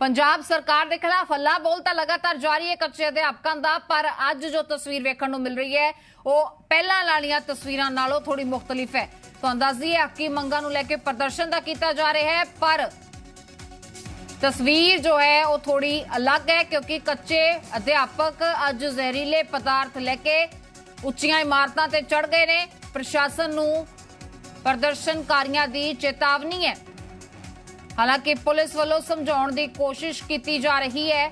ਪੰਜਾਬ ਸਰਕਾਰ ਦੇ ਖਿਲਾਫ ਹੱਲਾ ਬੋਲ ਤਾਂ ਲਗਾਤਾਰ ਜਾਰੀ ਹੈ ਕੱਚੇ ਅਧਿਆਪਕਾਂ ਦਾ, ਪਰ ਅੱਜ ਜੋ ਤਸਵੀਰ ਵੇਖਣ ਨੂੰ ਮਿਲ ਰਹੀ ਹੈ, ਉਹ ਪਹਿਲਾਂ ਵਾਲੀਆਂ ਤਸਵੀਰਾਂ ਨਾਲੋਂ ਥੋੜੀ ਮੁxtਲਿਫ ਹੈ। ਤੁਹਾਨੂੰ ਦੱਸ ਦਈਏ, ਹੱਕੀ ਮੰਗਾਂ ਨੂੰ ਲੈ ਕੇ ਪ੍ਰਦਰਸ਼ਨ ਦਾ ਕੀਤਾ ਜਾ ਰਿਹਾ ਹੈ, ਪਰ ਤਸਵੀਰ ਜੋ ਹੈ, ਉਹ ਥੋੜੀ ਅਲੱਗ ਹੈ, ਕਿਉਂਕਿ ਕੱਚੇ ਅਧਿਆਪਕ ਅੱਜ ਜ਼ਹਿਰੀਲੇ ਪਦਾਰਥ ਲੈ ਕੇ ਉੱਚੀਆਂ ਇਮਾਰਤਾਂ ਤੇ ਚੜ ਗਏ ਨੇ। ਪ੍ਰਸ਼ਾਸਨ ਨੂੰ ਪ੍ਰਦਰਸ਼ਨਕਾਰੀਆਂ ਦੀ ਚੇਤਾਵਨੀ ਹੈ। ਹਾਲਾਂਕਿ ਪੁਲਿਸ ਵੱਲੋਂ ਸਮਝਾਉਣ ਦੀ ਕੋਸ਼ਿਸ਼ ਕੀਤੀ ਜਾ ਰਹੀ ਹੈ।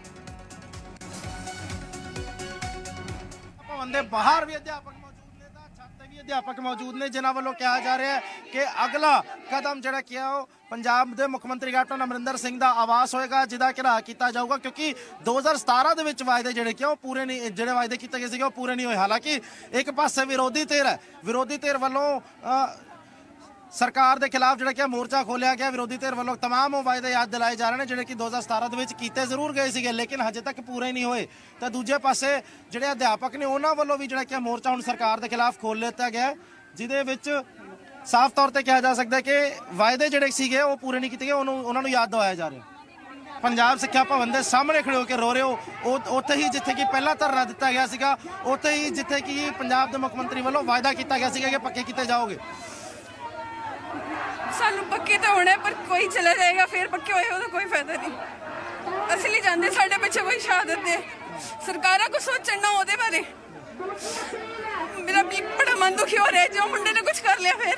ਭਵਨ ਦੇ ਬਾਹਰ ਵੀ ਅਧਿਆਪਕ ਮੌਜੂਦ ਨੇ ਤਾਂ ਛੱਤ ਤੇ ਵੀ ਅਧਿਆਪਕ ਮੌਜੂਦ ਨੇ ਜਿਨ੍ਹਾਂ ਵੱਲੋਂ ਕਿਹਾ ਜਾ ਰਿਹਾ ਹੈ ਕਿ ਅਗਲਾ ਕਦਮ ਜਿਹੜਾ ਕੀ ਹੈ ਉਹ ਪੰਜਾਬ ਦੇ ਮੁੱਖ ਮੰਤਰੀ ਕੈਪਟਨ ਅਮਰਿੰਦਰ ਸਿੰਘ ਦਾ ਆਵਾਸ ਹੋਏਗਾ ਜਿਹਦਾ ਘਿਰਾ ਕੀਤਾ ਜਾਊਗਾ ਕਿਉਂਕਿ 2017 ਦੇ ਵਿੱਚ ਵਾਅਦੇ ਜਿਹੜੇ ਕਿ ਉਹ ਪੂਰੇ ਨਹੀਂ ਜਿਹੜੇ ਵਾਅਦੇ ਕੀਤੇ ਗਏ ਸੀਗੇ ਉਹ ਪੂਰੇ ਨਹੀਂ ਹੋਏ। ਹਾਲਾਂਕਿ ਇੱਕ ਪਾਸੇ ਵਿਰੋਧੀ ਧਿਰ ਹੈ ਵਿਰੋਧੀ ਧਿਰ ਵੱਲੋਂ ਅ, ਸਰਕਾਰ ਦੇ ਖਿਲਾਫ ਜਿਹੜਾ ਕਿ ਮੋਰਚਾ ਖੋਲਿਆ ਗਿਆ ਵਿਰੋਧੀ ਧਿਰ ਵੱਲੋਂ तमाम ਉਹ ਵਾਅਦੇ ਯਾਦ ਦਿਲਾਏ ਜਾ ਰਹੇ ਨੇ ਜਿਹੜੇ ਕਿ 2017 ਦੇ ਵਿੱਚ ਕੀਤੇ ਜ਼ਰੂਰ ਗਏ ਸੀਗੇ ਲੇਕਿਨ ਹਜੇ ਤੱਕ ਪੂਰੇ ਨਹੀਂ ਹੋਏ ਤਾਂ ਦੂਜੇ ਪਾਸੇ ਜਿਹੜੇ ਅਧਿਆਪਕ ਨੇ ਉਹਨਾਂ ਵੱਲੋਂ ਵੀ ਜਿਹੜਾ ਕਿ ਮੋਰਚਾ ਹੁਣ ਸਰਕਾਰ ਦੇ ਖਿਲਾਫ ਖੋਲ ਲਿੱਤਾ ਗਿਆ ਹੈ, ਜਿਹਦੇ ਵਿੱਚ ਸਾਫ਼ ਤੌਰ ਤੇ ਕਿਹਾ ਜਾ ਸਕਦਾ ਹੈ ਕਿ ਵਾਅਦੇ ਜਿਹੜੇ ਸੀਗੇ ਉਹ ਪੂਰੇ ਨਹੀਂ ਕੀਤੇ ਗਏ ਉਹਨੂੰ ਉਹਨਾਂ ਨੂੰ ਯਾਦ ਦਿਵਾਇਆ ਜਾ ਰਿਹਾ ਪੰਜਾਬ ਸਿੱਖਿਆ ਭਵਨ ਦੇ ਸਾਹਮਣੇ ਖੜੇ ਹੋ ਕੇ ਰੋ ਰਹੇ ਹੋ ਉਹ- ਉੱਥੇ ਹੀ ਜਿੱਥੇ ਕਿ ਪਹਿਲਾ ਧਰਨਾ ਦਿੱਤਾ ਗਿਆ ਸੀਗਾ ਉੱਥੇ ਹੀ ਜਿੱਥੇ ਕਿ ਪੰਜਾਬ ਦੇ ਮੁੱਖ ਮੰਤਰੀ ਵੱਲੋਂ ਵਾਅਦਾ ਕੀਤਾ ਗਿਆ ਸੀਗਾ ਕਿ ਪੱਕੇ ਕੀਤੇ ਜਾਓਗੇ ਸਾਨੂੰ ਪੱਕੇ ਤਾਂ ਹੋਣਾ ਪਰ ਕੋਈ ਚਲਾ ਜਾਏਗਾ ਫਿਰ ਪੱਕੇ ਹੋਏ ਉਹਦਾ ਕੋਈ ਫਾਇਦਾ ਨਹੀਂ। ਅਸੀਂ ਨਹੀਂ ਜਾਣਦੇ ਸਾਡੇ ਪਿੱਛੇ ਕੋਈ ਸ਼ਹਾਦਤ ਦੇ ਸਰਕਾਰਾਂ ਕੋ ਸੋਚਣ ਉਹਦੇ ਬਾਰੇ। ਮੇਰਾ ਵੀ ਬੜਾ ਮਨ ਦੁਖੀ ਹੋ ਰਿਹਾ ਜੋ ਮੁੰਡੇ ਨੇ ਕੁਝ ਕਰ ਲਿਆ ਫਿਰ।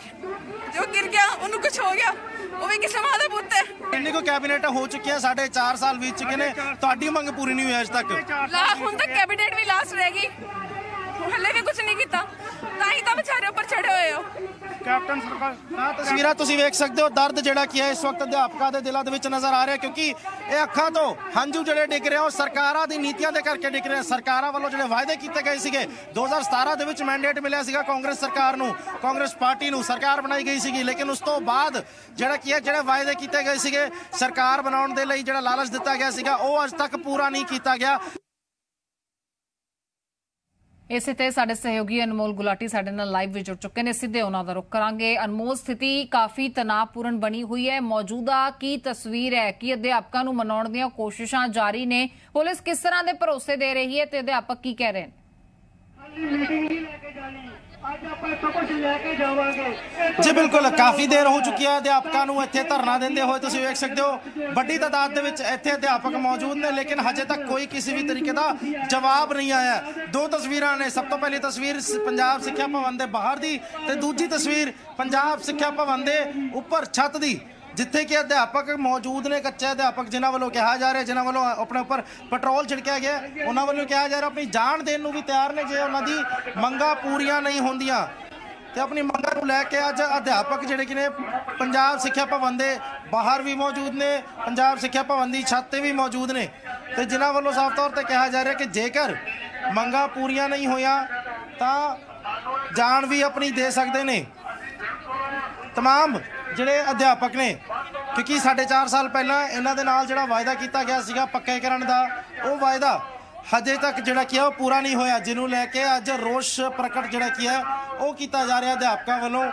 ਜੋ ਗਿਰ ਗਿਆ ਉਹਨੂੰ ਕੁਝ ਹੋ ਗਿਆ। ਉਹ ਵੀ ਕਿਸੇ ਮਾਂ ਦਾ ਪੁੱਤ ਹੈ। ਕਿੰਨੀ ਕੋ ਕੈਬਨਿਟ ਹੋ ਚੁੱਕੀ ਹੈ? ਸਾਢੇ 4 ਸਾਲ ਬੀਤ ਚੁੱਕੇ ਨੇ। ਤੁਹਾਡੀ ਮੰਗ ਪੂਰੀ ਨਹੀਂ ਹੋਈ ਅਜੇ ਤੱਕ। ਲਾ ਹੁਣ ਤੱਕ ਕੈਬਨਿਟ ਵੀ ਲਾਸਟ ਰਹਿ ਗਈ। ਹਲੇ ਵੀ ਕੁਝ ਨਹੀਂ ਕੀਤਾ ਤਾਂ ਹੀ ਤਾਂ ਵਿਚਾਰੇ ਉੱਪਰ ਚੜੇ ਹੋਏ ਹੋ ਕੈਪਟਨ ਸਰਕਾਰ ਤਾਂ ਤਸਵੀਰਾਂ ਤੁਸੀਂ ਵੇਖ ਸਕਦੇ ਹੋ ਦਰਦ ਜਿਹੜਾ ਕੀ ਹੈ ਇਸ ਵਕਤ ਅਧਿਆਪਕਾਂ ਦੇ ਦਿਲਾਂ ਦੇ ਵਿੱਚ ਨਜ਼ਰ ਆ ਰਿਹਾ ਕਿਉਂਕਿ ਇਹ ਅੱਖਾਂ ਤੋਂ ਹੰਝੂ ਜਿਹੜੇ ਡਿੱਗ ਰਹੇ ਉਹ ਸਰਕਾਰਾਂ ਦੀ ਨੀਤੀਆਂ ਦੇ ਕਰਕੇ ਡਿੱਗ ਰਹੇ ਸਰਕਾਰਾਂ ਵੱਲੋਂ ਜਿਹੜੇ ਵਾਅਦੇ ਕੀਤੇ ਗਏ ਸੀਗੇ 2017 ਦੇ ਵਿੱਚ ਮੈਂਡੇਟ ਮਿਲਿਆ ਸੀਗਾ ਕਾਂਗਰਸ ਸਰਕਾਰ ਨੂੰ ਕਾਂਗਰਸ ਪਾਰਟੀ ਨੂੰ ਸਰਕਾਰ ਬਣਾਈ ਗਈ ਸੀਗੀ ਲੇਕਿਨ ਉਸ ਤੋਂ ਬਾਅਦ ਜਿਹੜਾ ਕੀ ਹੈ ਜਿਹੜੇ ਵਾਅਦੇ ਕੀਤੇ ਗਏ ਸੀਗੇ ਸਰਕਾਰ ਬਣਾਉਣ ਦੇ ਲਈ ਜਿਹੜਾ ਲਾਲਚ ਦਿੱਤਾ ਗਿਆ ਸੀਗਾ ਉਹ ਅੱਜ ਤੱਕ ਪੂਰਾ ਨਹੀਂ ਕੀਤਾ ਗਿਆ। ਇਸੇ ਤੇ ਸਾਡੇ ਸਹਿਯੋਗੀ ਅਨਮੋਲ ਗੁਲਾਟੀ ਸਾਡੇ ਨਾਲ ਲਾਈਵ ਵੀ ਜੁੜ ਚੁੱਕੇ ਨੇ। ਸਿੱਧੇ ਉਹਨਾਂ ਦਾ ਰੁਖ ਕਰਾਂਗੇ। ਅਨਮੋਲ, ਸਥਿਤੀ ਕਾਫੀ ਤਣਾਅਪੂਰਨ ਬਣੀ ਹੋਈ ਹੈ। ਮੌਜੂਦਾ ਕੀ ਤਸਵੀਰ ਹੈ? ਕਿ ਅਧਿਆਪਕਾਂ ਨੂੰ ਮਨਾਉਣ ਦੀਆਂ ਕੋਸ਼ਿਸ਼ਾਂ ਜਾਰੀ ਨੇ? ਪੁਲਿਸ ਕਿਸ ਤਰ੍ਹਾਂ ਦੇ ਭਰੋਸੇ ਦੇ ਰਹੀ ਹੈ ਤੇ ਅਧਿਆਪਕ ਕੀ ਕਹਿ ਰਹੇ ਨੇ? ਜੀ ਬਿਲਕੁਲ ਕਾਫੀ ਦੇਰ ਹੋ ਚੁੱਕੀ ਹੈ ਅਧਿਆਪਕਾਂ ਨੂੰ ਇੱਥੇ ਧਰਨਾ ਦਿੰਦੇ ਹੋਏ ਤੁਸੀਂ ਵੇਖ ਸਕਦੇ ਹੋ ਵੱਡੀ ਤਾਦਾਦ ਦੇ ਵਿੱਚ ਇੱਥੇ ਅਧਿਆਪਕ ਮੌਜੂਦ ਨੇ ਲੇਕਿਨ ਹਜੇ ਤੱਕ ਕੋਈ ਕਿਸੇ ਵੀ ਤਰੀਕੇ ਦਾ ਜਵਾਬ ਨਹੀਂ ਆਇਆ। ਦੋ ਤਸਵੀਰਾਂ ਨੇ ਸਭ ਤੋਂ ਪਹਿਲੀ ਤਸਵੀਰ ਪੰਜਾਬ ਸਿੱਖਿਆ ਭਵਨ ਦੇ ਬਾਹਰ ਦੀ ਤੇ ਦੂਜੀ ਤਸਵੀਰ ਪੰਜਾਬ ਸਿੱਖਿਆ ਭਵਨ ਦੇ ਉੱਪਰ ਛੱਤ ਦੀ ਜਿੱਥੇ ਕਿ ਅਧਿਆਪਕ ਮੌਜੂਦ ਨੇ ਕੱਚੇ ਅਧਿਆਪਕ ਜਿਨ੍ਹਾਂ ਵੱਲੋਂ ਕਿਹਾ ਜਾ ਰਿਹਾ, ਜਿਨ੍ਹਾਂ ਵੱਲੋਂ ਆਪਣੇ ਉੱਪਰ ਪੈਟਰੋਲ ਛਿੜਕਿਆ ਗਿਆ, ਉਹਨਾਂ ਵੱਲੋਂ ਕਿਹਾ ਜਾ ਰਿਹਾ ਆਪਣੀ ਜਾਨ ਦੇਣ ਨੂੰ ਵੀ ਤਿਆਰ ਨੇ, ਜੇ ਉਹਨਾਂ ਦੀ ਮੰਗਾਂ ਪੂਰੀਆਂ ਨਹੀਂ ਹੁੰਦੀਆਂ। ਤੇ ਆਪਣੀ ਮੰਗਾਂ ਨੂੰ ਲੈ ਕੇ ਅੱਜ ਅਧਿਆਪਕ ਜਿਹੜੇ ਕਿ ਨੇ, ਪੰਜਾਬ ਸਿੱਖਿਆ ਭਵਨ ਦੇ ਬਾਹਰ ਵੀ ਮੌਜੂਦ ਨੇ, ਪੰਜਾਬ ਸਿੱਖਿਆ ਭਵਨ ਦੀ ਛੱਤ ਤੇ ਵੀ ਮੌਜੂਦ ਨੇ। ਤੇ ਜਿਨ੍ਹਾਂ ਵੱਲੋਂ ਸਾਫ਼ ਤੌਰ ਤੇ ਕਿਹਾ ਜਾ ਰਿਹਾ ਕਿ ਜੇਕਰ ਮੰਗਾਂ ਪੂਰੀਆਂ ਨਹੀਂ ਹੋਈਆਂ, ਤਾਂ ਜਾਨ ਵੀ ਆਪਣੀ ਦੇ ਸਕਦੇ ਨੇ। ਤਮਾਮ ਜਿਹੜੇ ਅਧਿਆਪਕ ਨੇ, ਕਿਉਂਕਿ ਸਾਡੇ 4 ਸਾਲ ਪਹਿਲਾਂ ਇਹਨਾਂ ਦੇ ਨਾਲ ਜਿਹੜਾ ਵਾਅਦਾ ਕੀਤਾ ਗਿਆ ਸੀਗਾ ਪੱਕੇ ਕਰਨ ਦਾ, ਉਹ ਵਾਅਦਾ ਹਜੇ ਤੱਕ ਜਿਹੜਾ ਕੀ ਹੈ ਉਹ ਪੂਰਾ ਨਹੀਂ ਹੋਇਆ, ਜਿਹਨੂੰ ਲੈ ਕੇ ਅੱਜ ਰੋਸ਼ ਪ੍ਰਗਟ ਜਿਹੜਾ ਕੀ ਹੈ ਉਹ ਕੀਤਾ ਜਾ ਰਿਹਾ ਅਧਿਆਪਕਾਂ ਵੱਲੋਂ।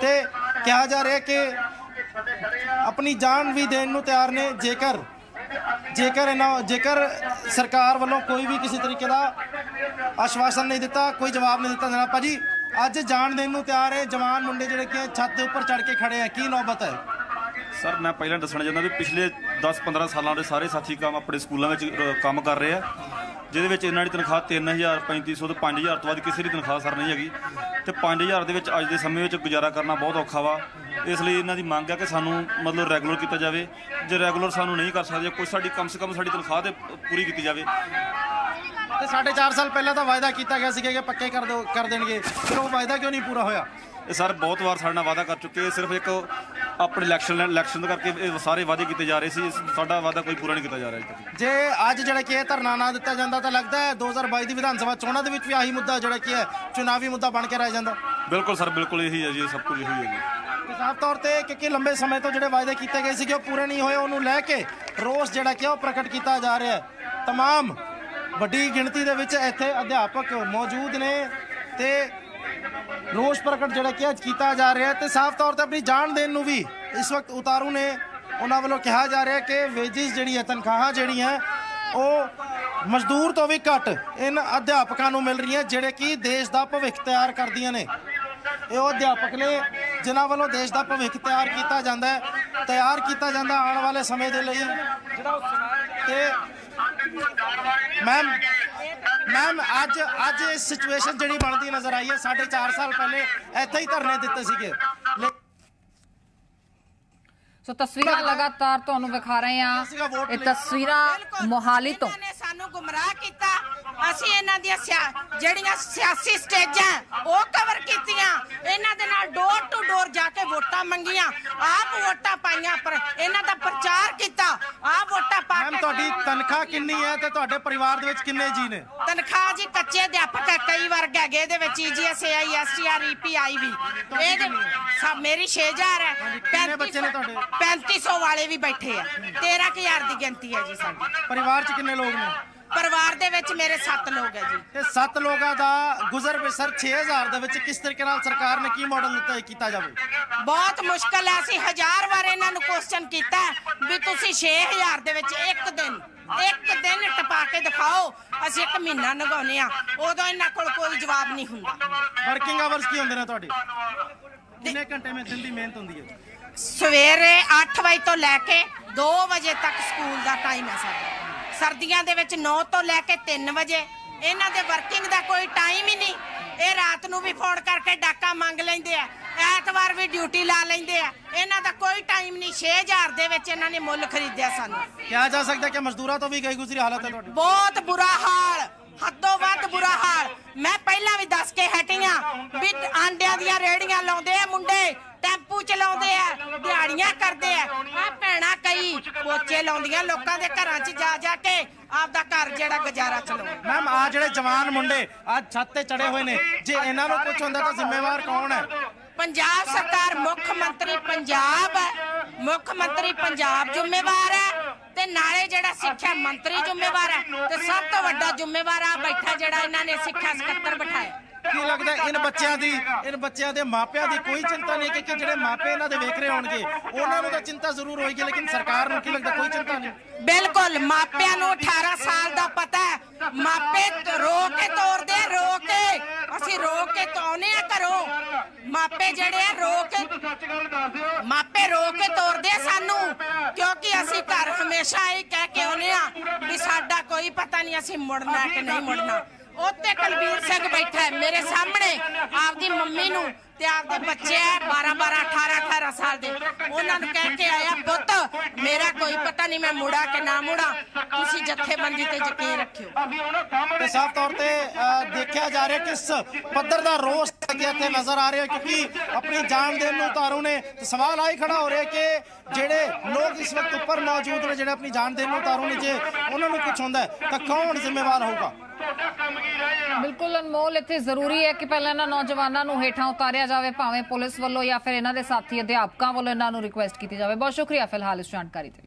ਤੇ ਕਿਹਾ ਜਾ ਰਿਹਾ ਕਿ ਆਪਣੀ ਜਾਨ ਵੀ ਦੇਣ ਨੂੰ ਤਿਆਰ ਨੇ, ਜੇਕਰ ਜੇਕਰ ਇਹਨਾਂ, ਜੇਕਰ ਸਰਕਾਰ ਵੱਲੋਂ ਕੋਈ ਵੀ ਕਿਸੇ ਤਰੀਕੇ ਦਾ ਆਸ਼ਵਾਸਨ ਨਹੀਂ ਦਿੱਤਾ, ਕੋਈ ਜਵਾਬ ਨਹੀਂ ਦਿੱਤਾ ਜਨਾਬ ਭਾਜੀ। ਅੱਜ ਜਾਣ ਦੇਣ ਨੂੰ ਤਿਆਰ ਹੈ। ਜਵਾਨ ਮੁੰਡੇ ਜਿਹੜੇ ਕਿ ਛੱਤ ਦੇ ਉੱਪਰ ਚੜ ਕੇ ਖੜੇ ਆ। ਕੀ ਨੌਬਤ ਹੈ? ਸਰ ਮੈਂ ਪਹਿਲਾਂ ਦੱਸਣਾ ਚਾਹੁੰਦਾ ਵੀ ਪਿਛਲੇ 10-15 ਸਾਲਾਂ ਦੇ ਸਾਰੇ ਸਾਥੀ ਕੰਮ ਆਪਣੇ ਸਕੂਲਾਂ ਵਿੱਚ ਅ, ਕੰਮ ਕਰ ਰਹੇ ਆ। ਜਿਹਦੇ ਵਿੱਚ ਇਹਨਾਂ ਦੀ ਤਨਖਾਹ 3000 3500 ਤੇ 5000 ਤੋਂ ਵੱਧ ਕਿਸੇ ਦੀ ਤਨਖਾਹ ਸਰ ਨਹੀਂ ਹੈਗੀ। ਤੇ 5000 ਦੇ ਵਿੱਚ ਅੱਜ ਦੇ ਸਮੇਂ ਵਿੱਚ ਗੁਜ਼ਾਰਾ ਕਰਨਾ ਬਹੁਤ ਔਖਾ ਵਾ। ਇਸ ਲਈ ਇਹਨਾਂ ਦੀ ਮੰਗ ਹੈ ਕਿ ਸਾਨੂੰ ਮਤਲਬ ਰੈਗੂਲਰ ਕੀਤਾ ਜਾਵੇ। ਜੇ ਰੈਗੂਲਰ ਸਾਨੂੰ ਨਹੀਂ ਕਰ ਸਕਦੇ ਕੋਈ ਸਾਡੀ ਕਮ ਸੇ ਕਮ ਸਾਡੀ ਤਨਖਾਹ ਤੇ ਪੂਰੀ ਕੀਤੀ ਜਾਵੇ। ਤੇ ਸਾਢੇ 4 ਸਾਲ ਪਹਿਲਾਂ ਤਾਂ ਵਾਅਦਾ ਕੀਤਾ ਗਿਆ ਸੀਗਾ ਕਿ ਪੱਕੇ ਕਰ ਦੋ ਕਰ ਦੇਣਗੇ ਫਿਰ ਉਹ ਵਾਅਦਾ ਕਿਉਂ ਨਹੀਂ ਪੂਰਾ ਹੋਇਆ ਇਹ ਸਰ ਬਹੁਤ ਵਾਰ ਸਾਡੇ ਨਾਲ ਵਾਅਦਾ ਕਰ ਚੁੱਕੇ ਇਹ ਸਿਰਫ ਇੱਕ ਆਪਣੇ ਇਲੈਕਸ਼ਨ ਇਲੈਕਸ਼ਨ ਕਰਕੇ ਇਹ ਸਾਰੇ ਵਾਅਦੇ ਕੀਤੇ ਜਾ ਰਹੇ ਸੀ ਇਸ- ਸਾਡਾ ਵਾਅਦਾ ਕੋਈ ਪੂਰਾ ਨਹੀਂ ਕੀਤਾ ਜਾ ਰਿਹਾ ਅਜੇ ਤੱਕ ਜੇ ਅੱਜ ਜਿਹੜਾ ਕਿ ਇਹ ਧਰਨਾ ਨਾ ਦਿੱਤਾ ਜਾਂਦਾ ਤਾਂ ਲੱਗਦਾ ਹੈ 2022 ਦੀ ਵਿਧਾਨ ਸਭਾ ਚੋਣਾਂ ਦੇ ਵਿੱਚ ਵੀ ਆਹੀ ਮੁੱਦਾ ਜਿਹੜਾ ਕੀ ਹੈ ਚੁਣਾਵੀ ਮੁੱਦਾ ਬਣ ਕੇ ਰਹਿ ਜਾਂਦਾ ਬਿਲਕੁਲ ਸਰ ਬਿਲਕੁਲ ਇਹੀ ਹੈ ਜੀ ਸਭ ਕੁਝ ਇਹੀ ਹੈ ਜੀ ਤੇ ਸਾਫ਼ ਤੌਰ ਤੇ ਕਿਉਂਕਿ ਲੰਬੇ ਸਮੇਂ ਤੋਂ ਜਿਹੜੇ ਵਾਅਦੇ ਕੀਤੇ ਗਏ ਸੀਗੇ ਉਹ ਪੂਰੇ ਨਹੀਂ ਹੋਏ ਉਹਨੂੰ ਲੈ ਕੇ ਰੋਸ ਜਿਹੜਾ ਕਿ ਉਹ ਪ੍ਰਗਟ ਕੀਤਾ ਜਾ ਰਿਹਾ ਹੈ तमाम ਵੱਡੀ ਗਿਣਤੀ ਦੇ ਵਿੱਚ ਇੱਥੇ ਅਧਿਆਪਕ ਮੌਜੂਦ ਨੇ ਤੇ ਰੋਸ ਪ੍ਰਗਟ ਜਿਹੜਾ ਕਿ ਅੱਜ ਕੀਤਾ ਜਾ ਰਿਹਾ ਹੈ ਤੇ ਸਾਫ਼ ਤੌਰ ਤੇ ਆਪਣੀ ਜਾਨ ਦੇਣ ਨੂੰ ਵੀ ਇਸ ਵਕਤ ਉਤਾਰੂ ਨੇ। ਉਹਨਾਂ ਵੱਲੋਂ ਕਿਹਾ ਜਾ ਰਿਹਾ ਕਿ ਵੇਜਿਸ ਜਿਹੜੀ ਹੈ ਤਨਖਾਹਾਂ ਜਿਹੜੀਆਂ, ਉਹ ਮਜ਼ਦੂਰ ਤੋਂ ਵੀ ਘੱਟ ਇਨ ਅਧਿਆਪਕਾਂ ਨੂੰ ਮਿਲ ਰਹੀਆਂ, ਜਿਹੜੇ ਕਿ ਦੇਸ਼ ਦਾ ਭਵਿੱਖ ਤਿਆਰ ਕਰਦੀਆਂ ਨੇ। ਇਹ ਉਹ ਅਧਿਆਪਕ ਨੇ ਜਿਨ੍ਹਾਂ ਵੱਲੋਂ ਦੇਸ਼ ਦਾ ਭਵਿੱਖ ਤਿਆਰ ਕੀਤਾ ਜਾਂਦਾ ਹੈ, ਤਿਆਰ ਕੀਤਾ ਜਾਂਦਾ ਆਉਣ ਵਾਲੇ ਸਮੇਂ ਦੇ ਲਈ। ਜਿਹੜਾ ਤੇ ਮੈਮ ਮੈਮ ਅੱਜ ਅੱਜ ਇਹ ਸਿਚੁਏਸ਼ਨ ਜਿਹੜੀ ਬਣਦੀ ਨਜ਼ਰ ਆਈ ਹੈ ਸਾਢੇ ਚਾਰ ਸਾਲ ਪਹਿਲੇ ਇੱਥੇ ਹੀ ਧਰਨੇ ਦਿੱਤੇ ਸੀਗੇ। ਸੋ ਤਸਵੀਰਾਂ ਲਗਾਤਾਰ ਤੁਹਾਨੂੰ ਵਿਖਾ ਰਹੇ ਹਾਂ। ਇਹ ਤਸਵੀਰਾਂ ਮੋਹਾਲੀ ਤੋਂ। ਸਾਨੂੰ ਗੁੰਮਰਾਹ ਕੀਤਾ। ਅਸੀਂ ਇਹਨਾਂ ਦੀਆਂ ਜਿਹੜੀਆਂ ਸਿਆਸੀ ਸਟੇਜਾਂ ਉਹ ਕਵਰ ਕੀਤੀਆਂ। ਇਹਨਾਂ ਦੇ ਨਾਲ ਡੋਰ ਟੂ ਡੋਰ ਜਾ ਕੇ ਵੋਟਾਂ ਮੰਗੀਆਂ। ਆਪ ਵੋਟਾਂ ਪਾਈਆਂ ਪਰ ਇਹਨਾਂ ਦਾ ਪ੍ਰਚਾਰ ਕੀਤਾ। ਆਪ ਵੋਟਾਂ ਪਾ ਕੇ ਤੁਹਾਡੀ ਤਨਖਾਹ ਕਿੰਨੀ ਹੈ ਤੇ ਤੁਹਾਡੇ ਪਰਿਵਾਰ ਦੇ ਵਿੱਚ ਕਿੰਨੇ ਜੀ ਨੇ? ਤਨਖਾਹ ਜੀ ਕੱਚੇ ਅਧਿਆਪਕ ਹੈ, ਕਈ ਵਰਗ ਹੈਗੇ ਇਹਦੇ ਵਿੱਚ ਈਜੀਐਸ ਆਈ ਐਸਟੀਆਰ ਈਪੀਆਈ ਵੀ। ਇਹਦੇ ਸਾ ਮੇਰੀ 6000 ਹੈ ਕਿੰਨੇ ਬੱਚੇ ਨੇ ਤੁਹਾਡੇ? 3500 ਵਾਲੇ ਵੀ ਬੈਠੇ ਆ। 13000 ਦੀ ਗਿਣਤੀ ਹੈ ਜੀ ਸਾਡੀ। ਪਰਿਵਾਰ 'ਚ ਕਿੰਨੇ ਲੋਕ ਨੇ? ਪਰਿਵਾਰ ਦੇ ਵਿੱਚ ਮੇਰੇ 7 ਲੋਕ ਹੈ ਜੀ। ਤੇ 7 ਲੋਕਾਂ ਦਾ ਗੁਜ਼ਰ ਬਸਰ 6000 ਦੇ ਵਿੱਚ ਕਿਸ ਤਰੀਕੇ ਨਾਲ ਸਰਕਾਰ ਨੇ ਕੀ ਮਾਡਲ ਤੈਅ ਕੀਤਾ ਜਾਵੇ? ਬਹੁਤ ਮੁਸ਼ਕਲ ਹੈ ਅਸੀਂ ਹਜ਼ਾਰ ਵਾਰ ਇਹਨਾਂ ਨੂੰ ਕੁਐਸਚਨ ਕੀਤਾ ਵੀ ਤੁਸੀਂ 6000 ਦੇ ਵਿੱਚ ਇੱਕ ਦਿਨ ਇੱਕ ਦਿਨ ਟਪਾ ਕੇ ਦਿਖਾਓ ਅਸੀਂ ਇੱਕ ਮਹੀਨਾ ਨਗਾਉਨੇ ਆ ਉਦੋਂ ਇਹਨਾਂ ਕੋਲ ਕੋਈ ਜਵਾਬ ਨਹੀਂ ਹੁੰਦਾ। ਵਰਕਿੰਗ ਆਵਰਸ ਕੀ ਹੁੰਦੇ ਨੇ ਤੁਹਾਡੇ? ਕਿੰਨੇ ਘੰਟੇ ਮੈਂ ਦਿਨ ਦੀ ਮਿਹਨਤ ਹੁੰਦੀ ਹੈ? ਸਵੇਰੇ 8 ਵਜੇ ਤੋਂ ਲੈ ਕੇ 2 ਵਜੇ ਤੱਕ ਸਕੂਲ ਦਾ ਟਾਈਮ ਹੈ ਸਾਡਾ। ਸਰਦੀਆਂ ਦੇ ਵਿੱਚ 9 ਤੋਂ ਲੈ ਕੇ 3 ਵਜੇ। ਇਹਨਾਂ ਦੇ ਵਰਕਿੰਗ ਦਾ ਕੋਈ ਟਾਈਮ ਹੀ ਨਹੀਂ। ਇਹ ਰਾਤ ਨੂੰ ਵੀ ਫੋਨ ਕਰਕੇ ਡਾਕਾ ਮੰਗ ਲੈਂਦੇ ਆ। ਐਤਵਾਰ ਵੀ ਡਿਊਟੀ ਲਾ ਲੈਂਦੇ ਆ। ਇਹਨਾਂ ਦਾ ਕੋਈ ਟਾਈਮ ਨਹੀਂ। 6000 ਦੇ ਵਿੱਚ ਇਹਨਾਂ ਨੇ ਮੁੱਲ ਖਰੀਦਿਆ ਸਾਨੂੰ। ਕਿਹਾ ਜਾ ਸਕਦਾ ਕਿ ਮਜ਼ਦੂਰਾਂ ਤੋਂ ਵੀ ਗਈ ਗੁਜ਼ਰੀ ਹਾਲਤ ਹੈ ਤੁਹਾਡੀ? ਬਹੁਤ ਬੁਰਾ ਹਾਲ। ਹੱਦੋਂ ਵੱਧ ਬੁਰਾ ਹਾਲ। ਮੈਂ ਪਹਿਲਾਂ ਵੀ ਦੱਸ ਕੇ ਹਟੀਆਂ ਵੀ ਆਂਡਿਆਂ ਦੀਆਂ ਰੇੜੀਆਂ ਲਾਉਂਦੇ ਆ ਮੁੰਡੇ। ਟੈਂਪੂ ਚਲਾਉਂਦੇ ਆ ਦਿਹਾੜੀਆਂ ਕਰਦੇ ਆ। ਆ ਭੈਣਾ ਕਈ ਪੋਚੇ ਲਾਉਂਦੀਆਂ ਲੋਕਾਂ ਦੇ ਘਰਾਂ 'ਚ ਜਾ ਜਾ ਕੇ ਆਪਦਾ ਘਰ ਜਿਹੜਾ ਗੁਜ਼ਾਰਾ ਚਲਾਉਂਦੇ। ਮੈਮ ਆ ਜਿਹੜੇ ਜਵਾਨ ਮੁੰਡੇ ਅੱਜ ਛੱਤ ਤੇ ਚੜੇ ਹੋਏ ਨੇ ਜੇ ਇਹਨਾਂ ਨੂੰ ਕੁਝ ਹੁੰਦਾ ਤਾਂ ਜ਼ਿੰਮੇਵਾਰ ਕੌਣ ਹੈ? ਪੰਜਾਬ ਸਰਕਾਰ ਮੁੱਖ ਮੰਤਰੀ ਪੰਜਾਬ ਹੈ। ਮੁੱਖ ਮੰਤਰੀ ਪੰਜਾਬ ਜ਼ਿੰਮੇਵਾਰ ਹੈ ਤੇ ਨਾਲੇ ਜਿਹੜਾ ਸਿੱਖਿਆ ਮੰਤਰੀ ਜ਼ਿੰਮੇਵਾਰ ਹੈ ਤੇ ਸਭ ਤੋਂ ਵੱਡਾ ਜ਼ਿੰਮੇਵਾਰ ਆ ਬੈਠਾ ਜਿਹੜਾ ਇਹਨਾਂ ਨੇ ਸਿੱਖਿਆ ਸਕੱਤਰ ਬਿਠਾਇਆ। ਕੀ ਲੱਗਦਾ ਇਨ ਬੱਚਿਆਂ ਦੀ ਇਨ ਬੱਚਿਆਂ ਦੇ ਮਾਪਿਆਂ ਦੀ ਕੋਈ ਚਿੰਤਾ ਨਹੀਂ ਕਿ ਕਿ ਜਿਹੜੇ ਮਾਪੇ ਇਹਨਾਂ ਦੇ ਵੇਖ ਰਹੇ ਹੋਣਗੇ। ਉਹਨਾਂ ਨੂੰ ਤਾਂ ਚਿੰਤਾ ਜ਼ਰੂਰ ਹੋਏਗੀ ਲੇਕਿਨ ਸਰਕਾਰ ਨੂੰ ਕੀ ਲੱਗਦਾ ਕੋਈ ਚਿੰਤਾ ਨਹੀਂ। ਬਿਲਕੁਲ ਮਾਪਿਆਂ ਨੂੰ 18 ਸਾਲ ਦਾ ਪਤਾ ਹੈ। ਮਾਪੇ ਰੋ ਕੇ ਤੋਰਦੇ ਆ, ਰੋ ਕੇ। ਅਸੀਂ ਰੋ ਕੇ ਤੋਨੇ ਆ ਘਰੋਂ। ਮਾਪੇ ਜਿਹੜੇ ਆ ਰੋ ਕੇ ਮਾਪੇ ਰੋ ਕੇ ਤੋਰਦੇ ਆ ਸਾਨੂੰ। ਕਿਉਂਕਿ ਅਸੀਂ ਘਰ ਹਮੇਸ਼ਾ ਇਹ ਕਹਿ ਕੇ ਆਉਨੇ ਆ ਵੀ ਸਾਡਾ ਕੋਈ ਪਤਾ ਨਹੀਂ ਅਸੀਂ ਮੁੜਨਾ ਕਿ ਨਹੀਂ ਮੁੜਨਾ। ਉੱਤੇ ਕੁਲਬੀਰ ਸਿੰਘ ਬੈਠਾ ਹੈ ਮੇਰੇ ਸਾਹਮਣੇ। ਆਪਦੀ ਮੰਮੀ ਨੂੰ ਤੇ ਆਪਦੇ ਬੱਚੇ ਆ 12 12 18 18 ਸਾਲ ਦੇ। ਉਹਨਾਂ ਨੂੰ ਕਹਿ ਕੇ ਆਇਆ ਪੁੱਤ ਮੇਰਾ ਕੋਈ ਪਤਾ ਨਹੀਂ ਮੈਂ ਮੁੜਾ ਕਿ ਨਾ ਮੁੜਾ। ਤੁਸੀਂ ਜਥੇਬੰਦੀ ਤੇ ਯਕੀਨ ਰੱਖਿਓ। ਤੇ ਸਾਫ਼ ਤੌਰ ਤੇ ਦੇਖਿਆ ਜਾ ਰਿਹਾ ਕਿਸ ਪੱਧਰ ਦਾ ਰੋਸ ਕਿ ਇੱਥੇ ਨਜ਼ਰ ਆ ਰਿਹਾ ਕਿਉਂਕਿ ਆਪਣੀ ਜਾਨ ਦੇਣ ਨੂੰ ਉਤਾਰੂ ਨੇ। ਸਵਾਲ ਆਈ ਖੜਾ ਹੋ ਰਿਹਾ ਕਿ ਜਿਹੜੇ ਲੋਕ ਇਸ ਵਕਤ ਉੱਪਰ ਮੌਜੂਦ ਨੇ ਜਿਹੜੇ ਆਪਣੀ ਜਾਨ ਦੇਣ ਨੂੰ ਉਤਾਰੂ ਨੇ ਜੇ ਉਹਨਾਂ ਨੂੰ ਕੁਝ ਹੁੰਦਾ ਤਾਂ ਕੌਣ ਜ਼ਿੰਮੇਵਾਰ ਹੋਊਗਾ ਤੁਹਾਡਾ ਕੰਮ ਕੀ ਰਹਿ ਜਾਣਾ ਬਿਲਕੁਲ ਅਨਮੋਲ, ਇੱਥੇ ਜ਼ਰੂਰੀ ਹੈ ਕਿ ਪਹਿਲਾਂ ਇਹਨਾਂ ਨੌਜਵਾਨਾਂ ਨੂੰ ਹੇਠਾਂ ਉਤਾਰਿਆ ਜਾਵੇ, ਭਾਵੇਂ ਪੁਲਿਸ ਵੱਲੋਂ ਜਾਂ ਫਿਰ ਇਹਨਾਂ ਦੇ ਸਾਥੀ ਅਧਿਆਪਕਾਂ ਵੱਲੋਂ ਇਹਨਾਂ ਨੂੰ ਰਿਕੁਐਸਟ ਕੀਤੀ ਜਾਵੇ। ਬਹੁਤ ਸ਼ੁਕਰੀਆ ਫਿਲਹਾਲ ਇਸ ਜਾਣਕਾਰੀ ਤੇ